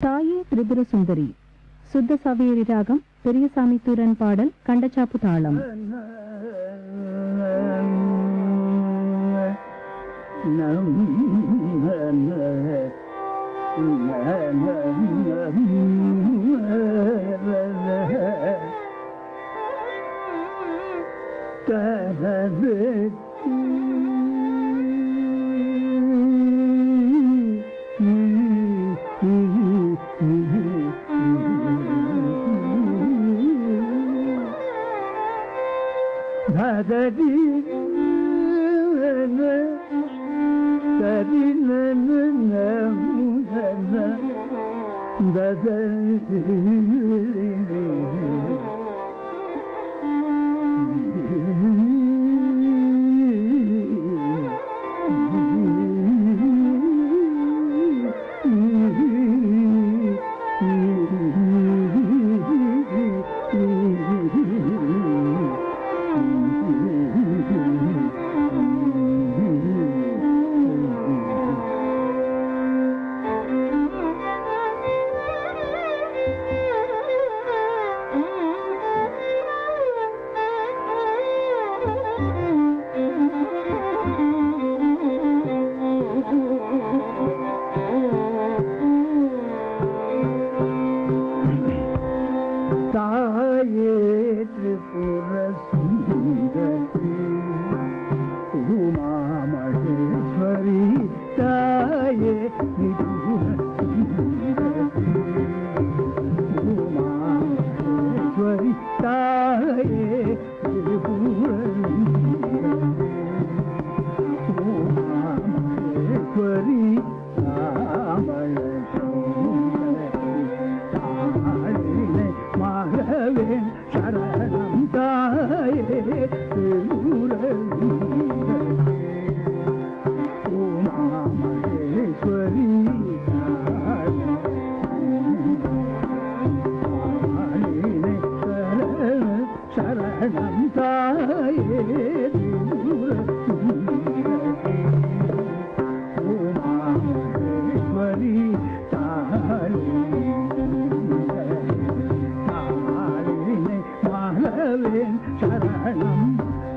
தாயே திரிபுர சுந்தரி சுத்த சவேரி ராகம் பெரியசாமி தூரன் பாடல் கண்டச்சாப்பு தாளம் தரது Bebek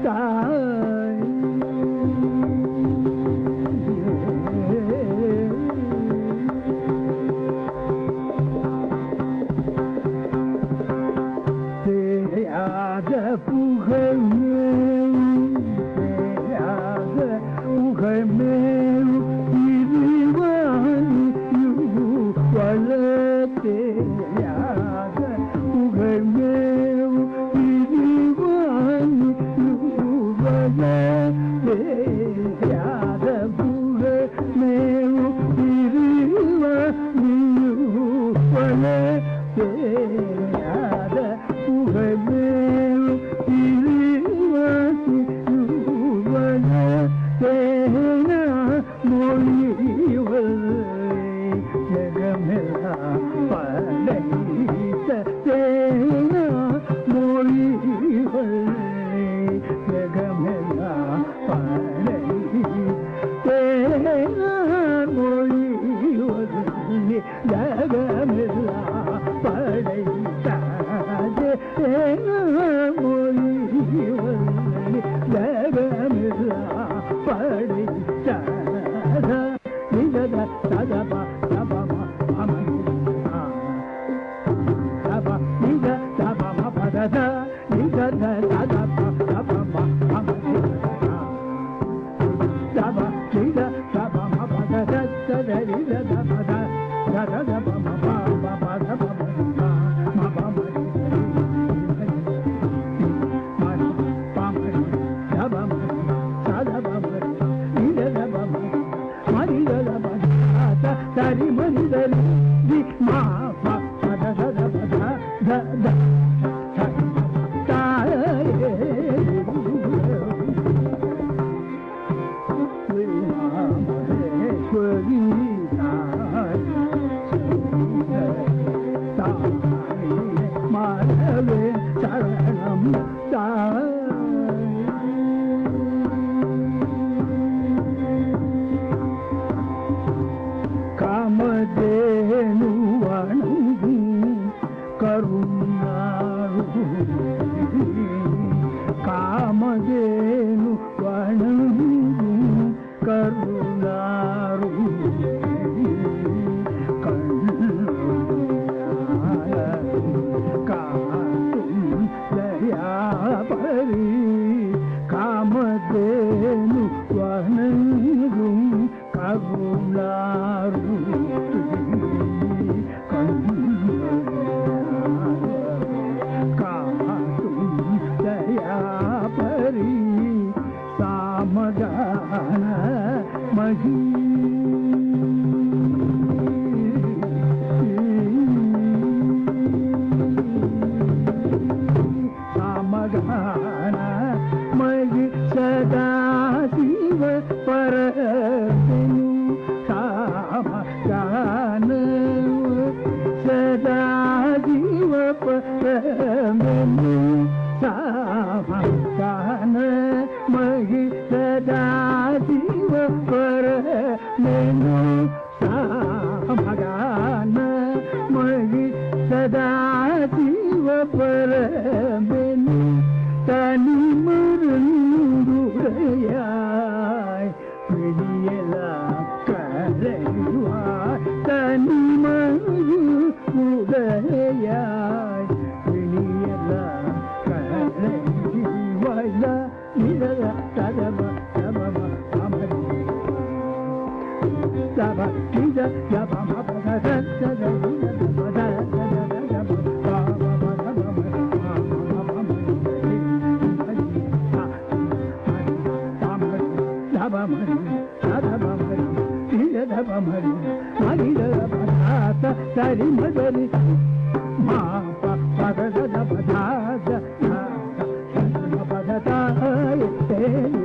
आ da da ವೇಣು ವಣಗಿ ಕರುಣಾರು ಕಾಮಗೆ पर मैनू సభ నిజ యమ పద పద సరి మదరి మా పద పద పద పద